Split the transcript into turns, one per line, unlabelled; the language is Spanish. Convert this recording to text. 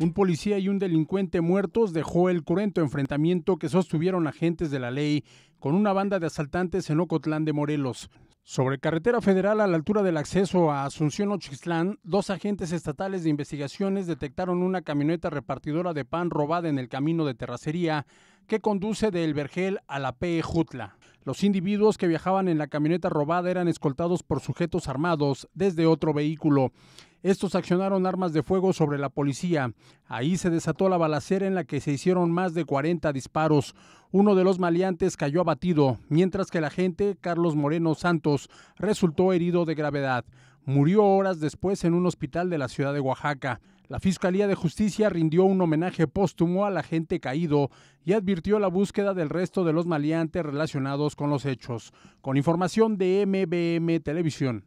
Un policía y un delincuente muertos dejó el cruento enfrentamiento que sostuvieron agentes de la ley con una banda de asaltantes en Ocotlán de Morelos. Sobre carretera federal a la altura del acceso a Asunción Ochislán, dos agentes estatales de investigaciones detectaron una camioneta repartidora de pan robada en el camino de terracería que conduce de El Vergel a la P. Jutla. Los individuos que viajaban en la camioneta robada eran escoltados por sujetos armados desde otro vehículo. Estos accionaron armas de fuego sobre la policía. Ahí se desató la balacera en la que se hicieron más de 40 disparos. Uno de los maleantes cayó abatido, mientras que el agente Carlos Moreno Santos resultó herido de gravedad. Murió horas después en un hospital de la ciudad de Oaxaca. La Fiscalía de Justicia rindió un homenaje póstumo al agente caído y advirtió la búsqueda del resto de los maleantes relacionados con los hechos. Con información de MBM Televisión.